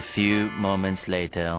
A few moments later.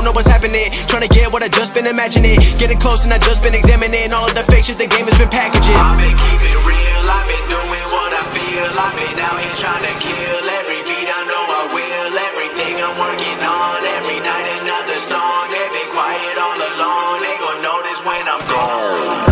know what's happening. Trying to get what I just been imagining. Getting close, and I just been examining all of the fake shit the game has been packaging. I've been keeping real, I've been doing what I feel. I've been out here trying to kill every beat. I know I will. Everything I'm working on, every night another song. They've been quiet all along. They gon' notice when I'm gone.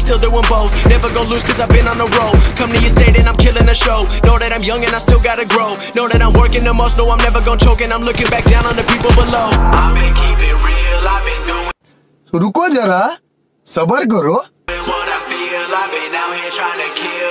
I'm still doing both. Never go lose cause I've been on the road. Come to your state and I'm killing the show. Know that I'm young and I still gotta grow. Know that I'm working the most, know I'm never gonna choke. And I'm looking back down on the people below. I've been keeping real, I've been doing So, ruko jara, sabar karo. What I feel, I've been out here trying to kill.